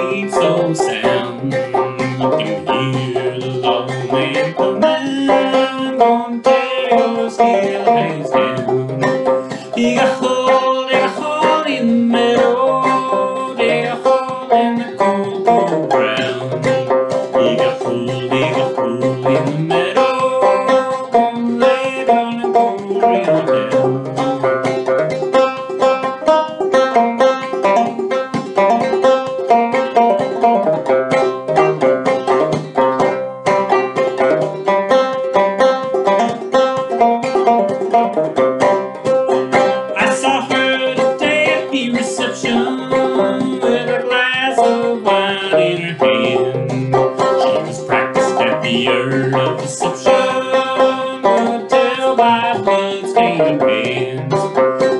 sleep so sound. You can hear the lonely man command on Diego's hill hands down. Dig a hole, dig a hole in the meadow, dig a hole in the cold, cold ground. year of deception, tell by pigs, and pins.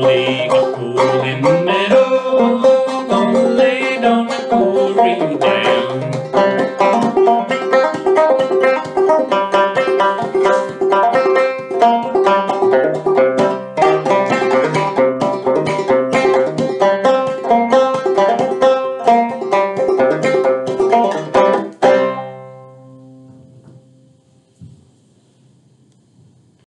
holy